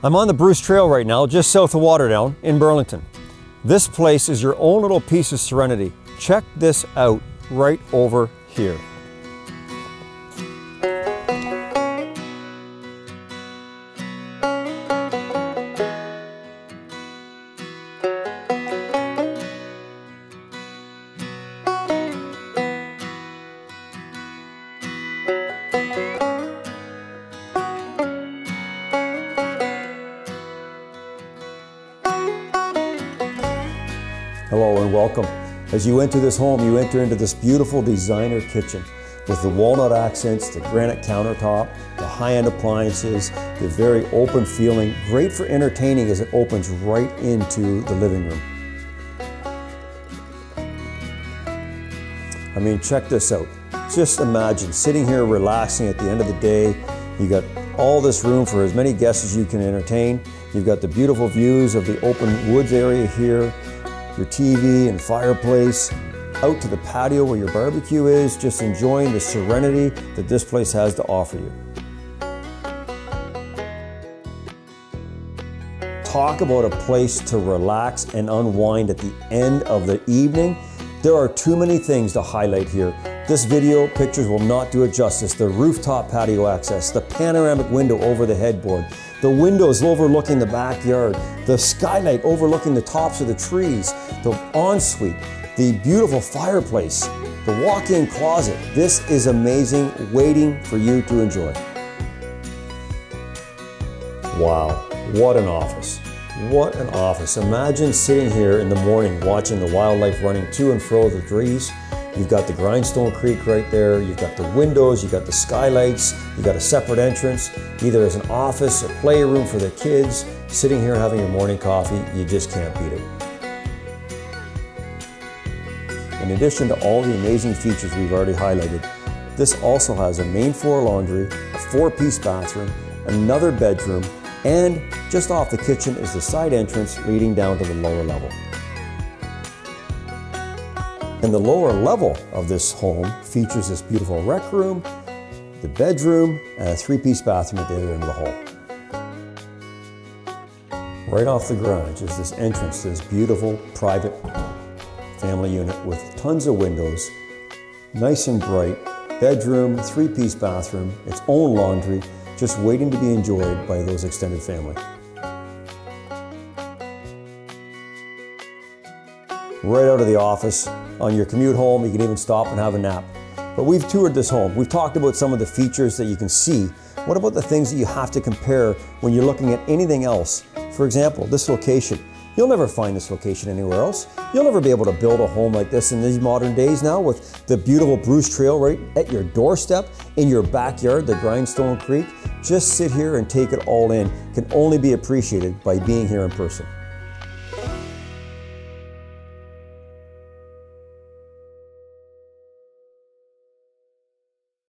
I'm on the Bruce Trail right now, just south of Waterdown in Burlington. This place is your own little piece of serenity. Check this out right over here. Hello and welcome. As you enter this home, you enter into this beautiful designer kitchen with the walnut accents, the granite countertop, the high-end appliances, the very open feeling, great for entertaining as it opens right into the living room. I mean, check this out. Just imagine sitting here relaxing at the end of the day. You got all this room for as many guests as you can entertain. You've got the beautiful views of the open woods area here your TV and fireplace, out to the patio where your barbecue is, just enjoying the serenity that this place has to offer you. Talk about a place to relax and unwind at the end of the evening. There are too many things to highlight here. This video pictures will not do it justice. The rooftop patio access, the panoramic window over the headboard, the windows overlooking the backyard, the skylight overlooking the tops of the trees, the ensuite, the beautiful fireplace, the walk-in closet. This is amazing, waiting for you to enjoy. Wow, what an office. What an office. Imagine sitting here in the morning watching the wildlife running to and fro of the trees, You've got the Grindstone Creek right there. You've got the windows, you've got the skylights, you've got a separate entrance, either as an office, a playroom for the kids, sitting here having your morning coffee, you just can't beat it. In addition to all the amazing features we've already highlighted, this also has a main floor laundry, a four-piece bathroom, another bedroom, and just off the kitchen is the side entrance leading down to the lower level. And the lower level of this home features this beautiful rec room, the bedroom, and a three-piece bathroom at the other end of the hall. Right off the garage is this entrance to this beautiful private family unit with tons of windows, nice and bright, bedroom, three-piece bathroom, its own laundry, just waiting to be enjoyed by those extended family. right out of the office. On your commute home, you can even stop and have a nap. But we've toured this home. We've talked about some of the features that you can see. What about the things that you have to compare when you're looking at anything else? For example, this location. You'll never find this location anywhere else. You'll never be able to build a home like this in these modern days now with the beautiful Bruce Trail right at your doorstep, in your backyard, the Grindstone Creek. Just sit here and take it all in. Can only be appreciated by being here in person.